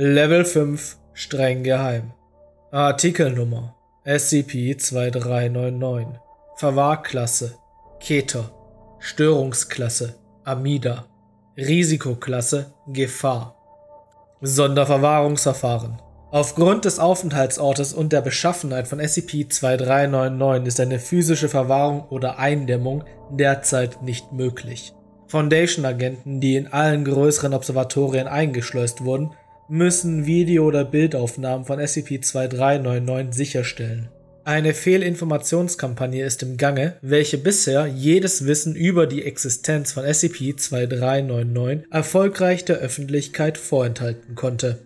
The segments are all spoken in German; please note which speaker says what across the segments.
Speaker 1: Level 5 streng geheim. Artikelnummer. SCP-2399 Verwahrklasse. Keter. Störungsklasse. Amida. Risikoklasse. Gefahr. Sonderverwahrungsverfahren. Aufgrund des Aufenthaltsortes und der Beschaffenheit von SCP-2399 ist eine physische Verwahrung oder Eindämmung derzeit nicht möglich. Foundation-Agenten, die in allen größeren Observatorien eingeschleust wurden, müssen Video- oder Bildaufnahmen von SCP-2399 sicherstellen. Eine Fehlinformationskampagne ist im Gange, welche bisher jedes Wissen über die Existenz von SCP-2399 erfolgreich der Öffentlichkeit vorenthalten konnte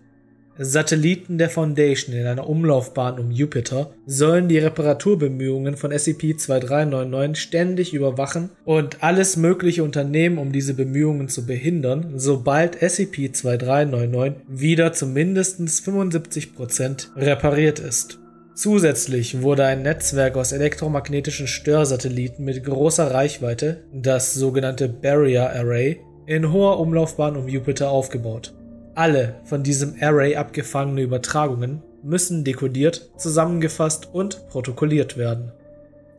Speaker 1: Satelliten der Foundation in einer Umlaufbahn um Jupiter sollen die Reparaturbemühungen von SCP-2399 ständig überwachen und alles Mögliche unternehmen, um diese Bemühungen zu behindern, sobald SCP-2399 wieder zu mindestens 75% repariert ist. Zusätzlich wurde ein Netzwerk aus elektromagnetischen Störsatelliten mit großer Reichweite, das sogenannte Barrier Array, in hoher Umlaufbahn um Jupiter aufgebaut alle von diesem Array abgefangene Übertragungen müssen dekodiert, zusammengefasst und protokolliert werden.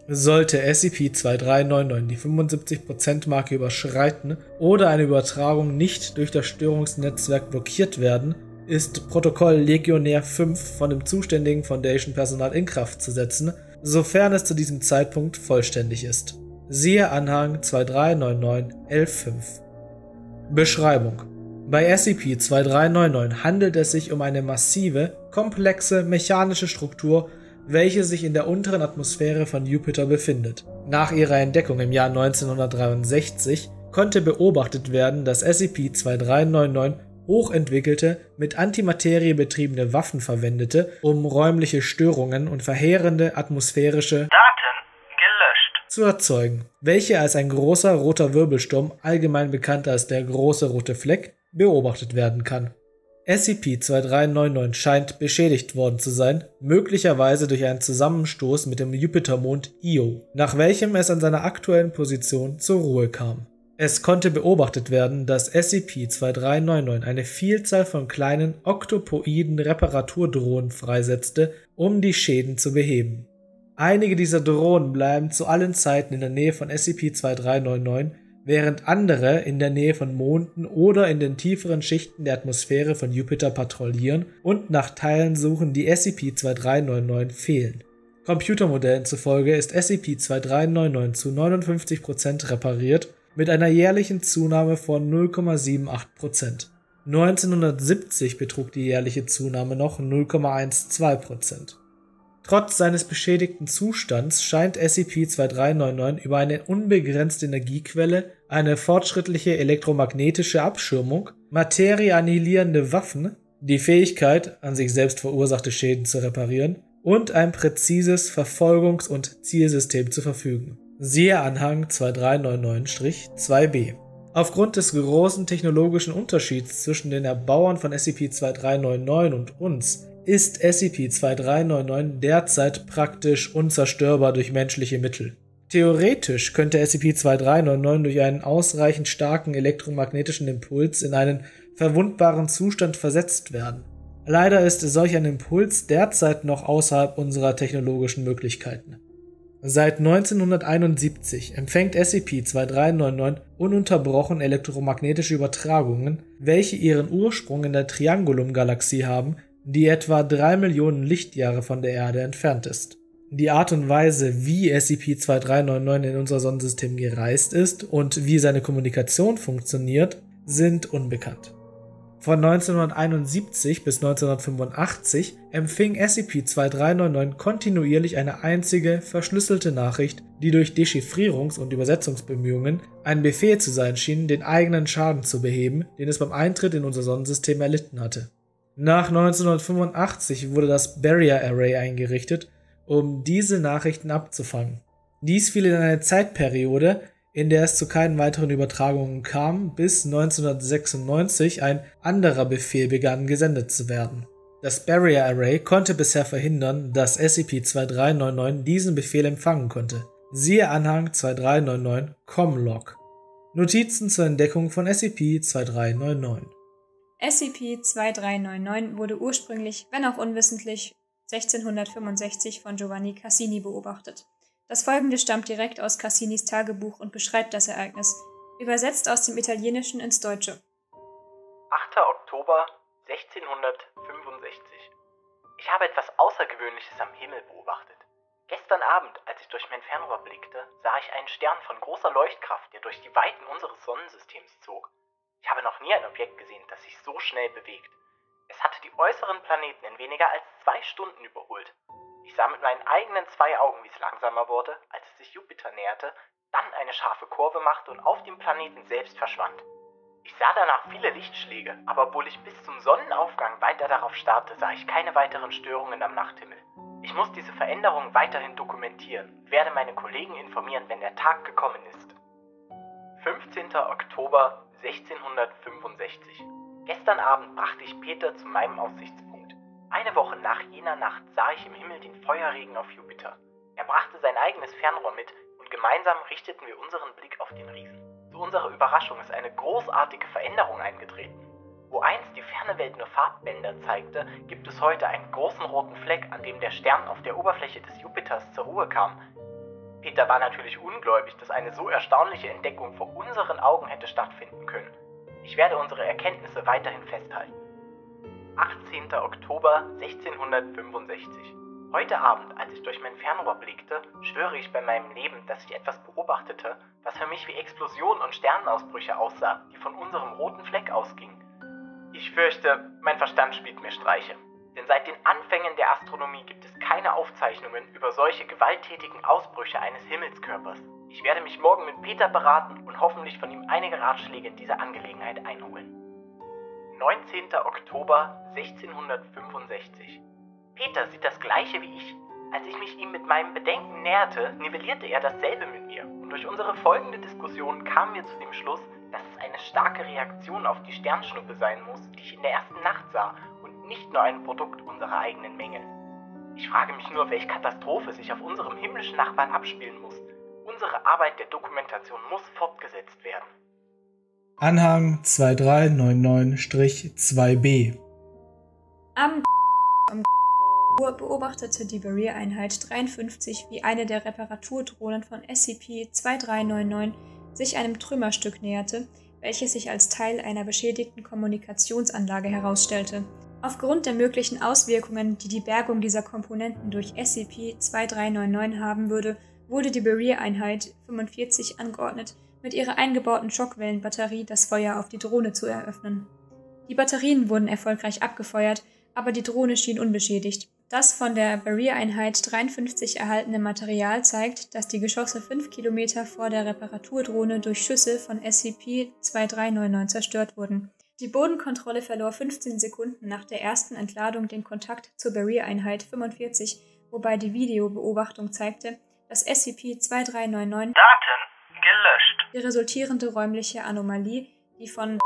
Speaker 1: Sollte SCP-2399 die 75%-Marke überschreiten oder eine Übertragung nicht durch das Störungsnetzwerk blockiert werden, ist Protokoll Legionär 5 von dem zuständigen Foundation-Personal in Kraft zu setzen, sofern es zu diesem Zeitpunkt vollständig ist. Siehe Anhang 2399 11.5 Beschreibung bei SCP-2399 handelt es sich um eine massive, komplexe mechanische Struktur, welche sich in der unteren Atmosphäre von Jupiter befindet. Nach ihrer Entdeckung im Jahr 1963 konnte beobachtet werden, dass SCP-2399 hochentwickelte, mit Antimaterie betriebene Waffen verwendete, um räumliche Störungen und verheerende atmosphärische zu erzeugen, welche als ein großer roter Wirbelsturm, allgemein bekannt als der große rote Fleck, beobachtet werden kann. SCP-2399 scheint beschädigt worden zu sein, möglicherweise durch einen Zusammenstoß mit dem Jupitermond Io, nach welchem es an seiner aktuellen Position zur Ruhe kam. Es konnte beobachtet werden, dass SCP-2399 eine Vielzahl von kleinen oktopoiden Reparaturdrohnen freisetzte, um die Schäden zu beheben. Einige dieser Drohnen bleiben zu allen Zeiten in der Nähe von SCP-2399 während andere in der Nähe von Monden oder in den tieferen Schichten der Atmosphäre von Jupiter patrouillieren und nach Teilen suchen, die SCP-2399 fehlen. Computermodellen zufolge ist SCP-2399 zu 59% repariert, mit einer jährlichen Zunahme von 0,78%. 1970 betrug die jährliche Zunahme noch 0,12%. Trotz seines beschädigten Zustands scheint SCP-2399 über eine unbegrenzte Energiequelle, eine fortschrittliche elektromagnetische Abschirmung, materieannihilierende Waffen, die Fähigkeit, an sich selbst verursachte Schäden zu reparieren und ein präzises Verfolgungs- und Zielsystem zu verfügen. Siehe Anhang 2399-2b. Aufgrund des großen technologischen Unterschieds zwischen den Erbauern von SCP-2399 und uns ist SCP-2399 derzeit praktisch unzerstörbar durch menschliche Mittel. Theoretisch könnte SCP-2399 durch einen ausreichend starken elektromagnetischen Impuls in einen verwundbaren Zustand versetzt werden. Leider ist solch ein Impuls derzeit noch außerhalb unserer technologischen Möglichkeiten. Seit 1971 empfängt SCP-2399 ununterbrochen elektromagnetische Übertragungen, welche ihren Ursprung in der Triangulum-Galaxie haben, die etwa drei Millionen Lichtjahre von der Erde entfernt ist. Die Art und Weise, wie SCP-2399 in unser Sonnensystem gereist ist und wie seine Kommunikation funktioniert, sind unbekannt. Von 1971 bis 1985 empfing SCP-2399 kontinuierlich eine einzige, verschlüsselte Nachricht, die durch Dechiffrierungs- und Übersetzungsbemühungen ein Befehl zu sein schien, den eigenen Schaden zu beheben, den es beim Eintritt in unser Sonnensystem erlitten hatte. Nach 1985 wurde das Barrier Array eingerichtet, um diese Nachrichten abzufangen. Dies fiel in eine Zeitperiode, in der es zu keinen weiteren Übertragungen kam, bis 1996 ein anderer Befehl begann gesendet zu werden. Das Barrier Array konnte bisher verhindern, dass SCP-2399 diesen Befehl empfangen konnte. Siehe Anhang 2399 Comlog. Notizen zur Entdeckung von SCP-2399
Speaker 2: SCP-2399 wurde ursprünglich, wenn auch unwissentlich, 1665 von Giovanni Cassini beobachtet. Das folgende stammt direkt aus Cassinis Tagebuch und beschreibt das Ereignis, übersetzt aus dem Italienischen ins Deutsche.
Speaker 3: 8. Oktober 1665. Ich habe etwas Außergewöhnliches am Himmel beobachtet. Gestern Abend, als ich durch mein Fernrohr blickte, sah ich einen Stern von großer Leuchtkraft, der durch die Weiten unseres Sonnensystems zog. Ich habe noch nie ein Objekt gesehen, das sich so schnell bewegt. Es hatte die äußeren Planeten in weniger als zwei Stunden überholt. Ich sah mit meinen eigenen zwei Augen, wie es langsamer wurde, als es sich Jupiter näherte, dann eine scharfe Kurve machte und auf dem Planeten selbst verschwand. Ich sah danach viele Lichtschläge, aber obwohl ich bis zum Sonnenaufgang weiter darauf starrte, sah ich keine weiteren Störungen am Nachthimmel. Ich muss diese Veränderungen weiterhin dokumentieren, werde meine Kollegen informieren, wenn der Tag gekommen ist. 15. Oktober 1665. Gestern Abend brachte ich Peter zu meinem Aussichtspunkt. Eine Woche nach jener Nacht sah ich im Himmel den Feuerregen auf Jupiter. Er brachte sein eigenes Fernrohr mit und gemeinsam richteten wir unseren Blick auf den Riesen. Zu unserer Überraschung ist eine großartige Veränderung eingetreten. Wo einst die ferne Welt nur Farbbänder zeigte, gibt es heute einen großen roten Fleck, an dem der Stern auf der Oberfläche des Jupiters zur Ruhe kam. Peter war natürlich ungläubig, dass eine so erstaunliche Entdeckung vor unseren Augen hätte stattfinden können. Ich werde unsere Erkenntnisse weiterhin festhalten. 18. Oktober 1665 Heute Abend, als ich durch mein Fernrohr blickte, schwöre ich bei meinem Leben, dass ich etwas beobachtete, was für mich wie Explosionen und Sternenausbrüche aussah, die von unserem roten Fleck ausgingen. Ich fürchte, mein Verstand spielt mir Streiche. Denn seit den Anfängen der Astronomie gibt es keine Aufzeichnungen über solche gewalttätigen Ausbrüche eines Himmelskörpers. Ich werde mich morgen mit Peter beraten und hoffentlich von ihm einige Ratschläge in dieser Angelegenheit einholen. 19. Oktober 1665 Peter sieht das gleiche wie ich. Als ich mich ihm mit meinem Bedenken näherte, nivellierte er dasselbe mit mir. Und durch unsere folgende Diskussion kamen wir zu dem Schluss, dass es eine starke Reaktion auf die Sternschnuppe sein muss, die ich in der ersten Nacht sah nicht nur ein Produkt unserer eigenen Mängel. Ich frage mich nur, welche Katastrophe sich auf unserem himmlischen Nachbarn abspielen muss. Unsere Arbeit der Dokumentation muss fortgesetzt werden.
Speaker 1: Anhang 2399-2b
Speaker 2: Am beobachtete die Barrier-Einheit 53, wie eine der Reparaturdrohnen von SCP-2399 sich einem Trümmerstück näherte, welches sich als Teil einer beschädigten Kommunikationsanlage herausstellte. Aufgrund der möglichen Auswirkungen, die die Bergung dieser Komponenten durch SCP-2399 haben würde, wurde die Barrier-Einheit 45 angeordnet, mit ihrer eingebauten Schockwellenbatterie das Feuer auf die Drohne zu eröffnen. Die Batterien wurden erfolgreich abgefeuert, aber die Drohne schien unbeschädigt. Das von der Barrier-Einheit 53 erhaltene Material zeigt, dass die Geschosse 5 Kilometer vor der Reparaturdrohne durch Schüsse von SCP-2399 zerstört wurden. Die Bodenkontrolle verlor 15 Sekunden nach der ersten Entladung den Kontakt zur Barrier-Einheit 45, wobei die Videobeobachtung zeigte, dass SCP-2399
Speaker 3: Daten gelöscht.
Speaker 2: Die resultierende räumliche Anomalie, die von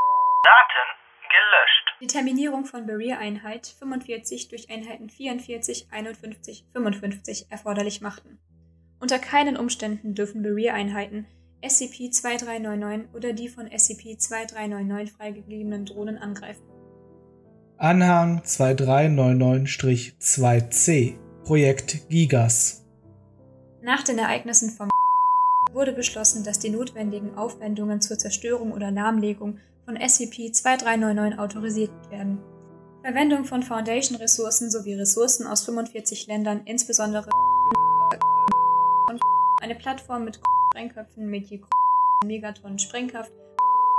Speaker 3: Daten gelöscht.
Speaker 2: Die Terminierung von Barrier-Einheit 45 durch Einheiten 44, 51, 55 erforderlich machten. Unter keinen Umständen dürfen Barrier-Einheiten SCP-2399 oder die von SCP-2399 freigegebenen Drohnen angreifen.
Speaker 1: Anhang 2399-2c Projekt Gigas
Speaker 2: Nach den Ereignissen vom wurde beschlossen, dass die notwendigen Aufwendungen zur Zerstörung oder Lahmlegung von SCP-2399 autorisiert werden. Verwendung von Foundation-Ressourcen sowie Ressourcen aus 45 Ländern, insbesondere eine Plattform mit Sprengköpfen mit je Megatonnen Sprengkraft,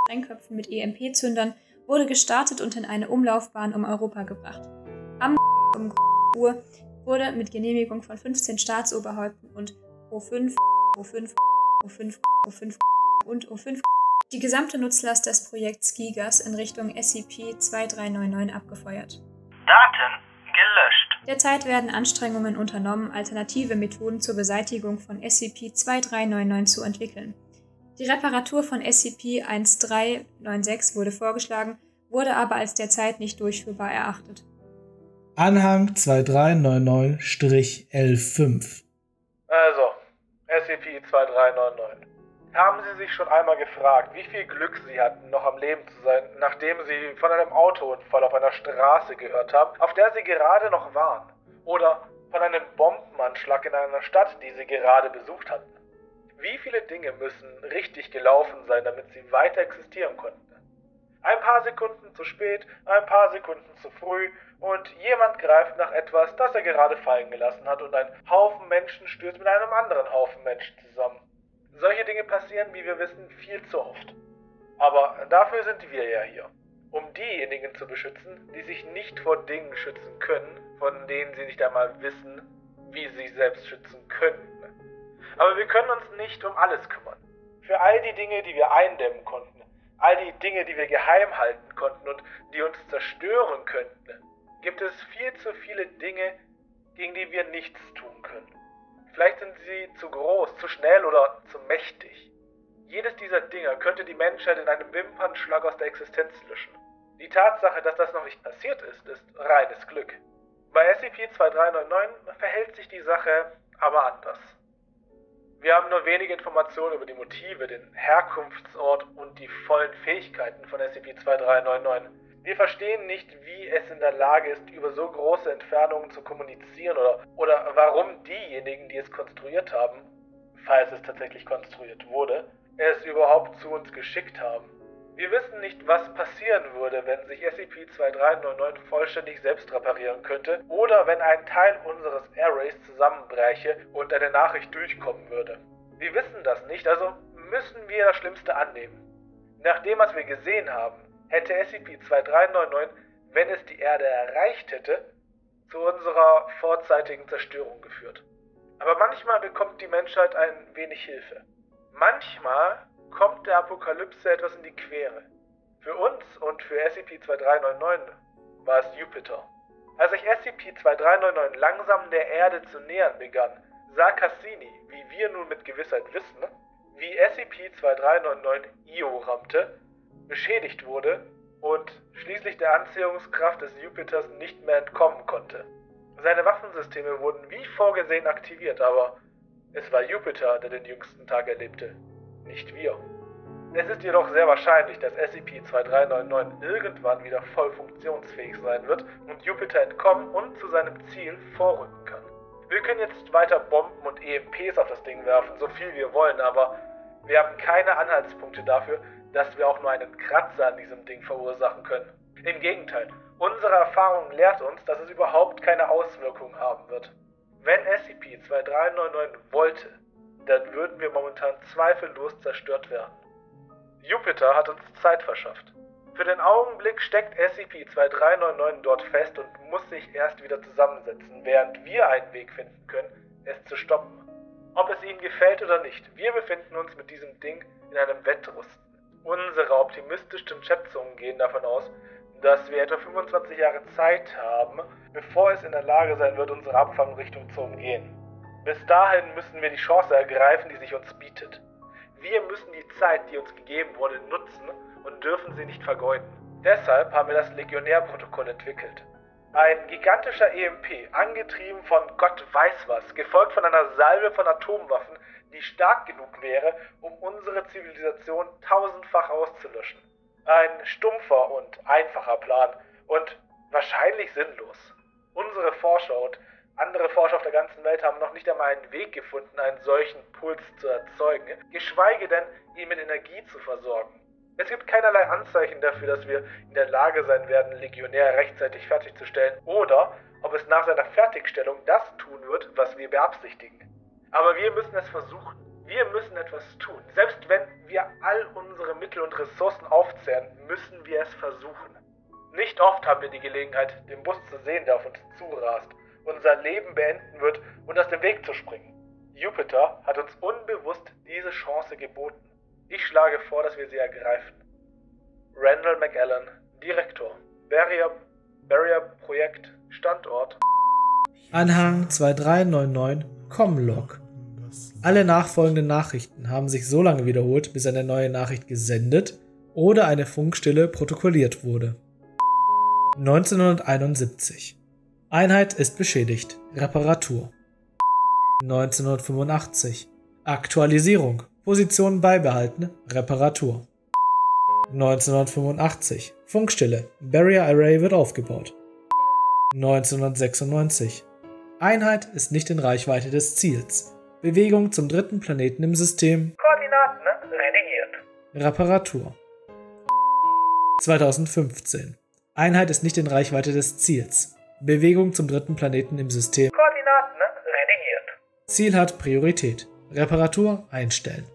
Speaker 2: Sprengköpfen mit EMP-Zündern, wurde gestartet und in eine Umlaufbahn um Europa gebracht. Am um Uhr wurde mit Genehmigung von 15 Staatsoberhäupten und O5, O5, O5, O5 und O5 die gesamte Nutzlast des Projekts Gigas in Richtung SCP-2399 abgefeuert.
Speaker 3: Daten.
Speaker 2: Derzeit werden Anstrengungen unternommen, alternative Methoden zur Beseitigung von SCP-2399 zu entwickeln. Die Reparatur von SCP-1396 wurde vorgeschlagen, wurde aber als derzeit nicht durchführbar erachtet.
Speaker 1: Anhang 2399-L5
Speaker 4: Also, SCP-2399.
Speaker 1: Haben Sie sich schon einmal gefragt, wie viel Glück Sie hatten, noch am Leben zu sein, nachdem Sie von einem Autounfall auf einer Straße gehört haben, auf der Sie gerade noch waren? Oder von einem Bombenanschlag in einer Stadt, die Sie gerade besucht hatten? Wie viele Dinge müssen richtig gelaufen sein, damit Sie weiter existieren konnten? Ein paar Sekunden zu spät, ein paar Sekunden zu früh und jemand greift nach etwas, das er gerade fallen gelassen hat und ein Haufen Menschen stürzt mit einem anderen Haufen Menschen zusammen. Solche Dinge passieren, wie wir wissen, viel zu oft. Aber dafür sind wir ja hier, um diejenigen zu beschützen, die sich nicht vor Dingen schützen können, von denen sie nicht einmal wissen, wie sie sich selbst schützen könnten. Aber wir können uns nicht um alles kümmern. Für all die Dinge, die wir eindämmen konnten, all die Dinge, die wir geheim halten konnten und die uns zerstören könnten, gibt es viel zu viele Dinge, gegen die wir nichts tun können. Vielleicht sind sie zu groß, zu schnell oder zu mächtig. Jedes dieser Dinge könnte die Menschheit in einem Wimpernschlag aus der Existenz löschen. Die Tatsache, dass das noch nicht passiert ist, ist reines Glück. Bei SCP-2399 verhält sich die Sache aber anders. Wir haben nur wenige Informationen über die Motive, den Herkunftsort und die vollen Fähigkeiten von SCP-2399. Wir verstehen nicht, wie es in der Lage ist, über so große Entfernungen zu kommunizieren oder, oder warum diejenigen, die es konstruiert haben, falls es tatsächlich konstruiert wurde, es überhaupt zu uns geschickt haben. Wir wissen nicht, was passieren würde, wenn sich SCP-2399 vollständig selbst reparieren könnte oder wenn ein Teil unseres Arrays zusammenbräche und eine Nachricht durchkommen würde. Wir wissen das nicht, also müssen wir das Schlimmste annehmen. Nach dem, was wir gesehen haben, hätte SCP-2399, wenn es die Erde erreicht hätte, zu unserer vorzeitigen Zerstörung geführt. Aber manchmal bekommt die Menschheit ein wenig Hilfe. Manchmal kommt der Apokalypse etwas in die Quere. Für uns und für SCP-2399 war es Jupiter. Als sich SCP-2399 langsam der Erde zu nähern begann, sah Cassini, wie wir nun mit Gewissheit wissen, wie SCP-2399 Io rammte beschädigt wurde und schließlich der Anziehungskraft des Jupiters nicht mehr entkommen konnte. Seine Waffensysteme wurden wie vorgesehen aktiviert, aber es war Jupiter, der den jüngsten Tag erlebte, nicht wir. Es ist jedoch sehr wahrscheinlich, dass SCP-2399 irgendwann wieder voll funktionsfähig sein wird und Jupiter entkommen und zu seinem Ziel vorrücken kann. Wir können jetzt weiter Bomben und EMPs auf das Ding werfen, so viel wir wollen, aber wir haben keine Anhaltspunkte dafür, dass wir auch nur einen Kratzer an diesem Ding verursachen können. Im Gegenteil, unsere Erfahrung lehrt uns, dass es überhaupt keine Auswirkungen haben wird. Wenn SCP-2399 wollte, dann würden wir momentan zweifellos zerstört werden. Jupiter hat uns Zeit verschafft. Für den Augenblick steckt SCP-2399 dort fest und muss sich erst wieder zusammensetzen, während wir einen Weg finden können, es zu stoppen. Ob es Ihnen gefällt oder nicht, wir befinden uns mit diesem Ding in einem Wettrüsten. Unsere optimistischsten Schätzungen gehen davon aus, dass wir etwa 25 Jahre Zeit haben, bevor es in der Lage sein wird, unsere Abfangrichtung zu umgehen. Bis dahin müssen wir die Chance ergreifen, die sich uns bietet. Wir müssen die Zeit, die uns gegeben wurde, nutzen und dürfen sie nicht vergeuden. Deshalb haben wir das Legionärprotokoll entwickelt. Ein gigantischer EMP, angetrieben von Gott weiß was, gefolgt von einer Salve von Atomwaffen, die stark genug wäre, um unsere Zivilisation tausendfach auszulöschen. Ein stumpfer und einfacher Plan und wahrscheinlich sinnlos. Unsere Forscher und andere Forscher auf der ganzen Welt haben noch nicht einmal einen Weg gefunden, einen solchen Puls zu erzeugen, geschweige denn, ihn mit Energie zu versorgen. Es gibt keinerlei Anzeichen dafür, dass wir in der Lage sein werden, Legionär rechtzeitig fertigzustellen oder ob es nach seiner Fertigstellung das tun wird, was wir beabsichtigen. Aber wir müssen es versuchen. Wir müssen etwas tun. Selbst wenn wir all unsere Mittel und Ressourcen aufzehren, müssen wir es versuchen. Nicht oft haben wir die Gelegenheit, den Bus zu sehen, der auf uns zurast, unser Leben beenden wird und aus dem Weg zu springen. Jupiter hat uns unbewusst diese Chance geboten. Ich schlage vor, dass wir sie ergreifen. Randall McAllen, Direktor. Barrier, Barrier Projekt, Standort.
Speaker 5: Anhang 2399 Comlog. Alle nachfolgenden Nachrichten haben sich so lange wiederholt, bis eine neue Nachricht gesendet oder eine Funkstille protokolliert wurde. 1971. Einheit ist beschädigt. Reparatur. 1985. Aktualisierung.
Speaker 1: Position beibehalten, Reparatur. 1985. Funkstille. Barrier Array wird aufgebaut. 1996. Einheit ist nicht in Reichweite des Ziels. Bewegung zum dritten Planeten im System.
Speaker 4: Koordinaten redigiert.
Speaker 1: Reparatur. 2015. Einheit ist nicht in Reichweite des Ziels. Bewegung zum dritten Planeten im System.
Speaker 4: Koordinaten redigiert.
Speaker 1: Ziel hat Priorität. Reparatur einstellen.